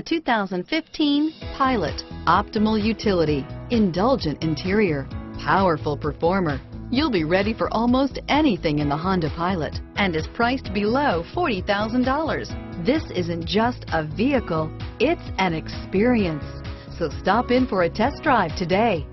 The 2015 Pilot. Optimal utility, indulgent interior, powerful performer. You'll be ready for almost anything in the Honda Pilot and is priced below $40,000. This isn't just a vehicle, it's an experience. So stop in for a test drive today.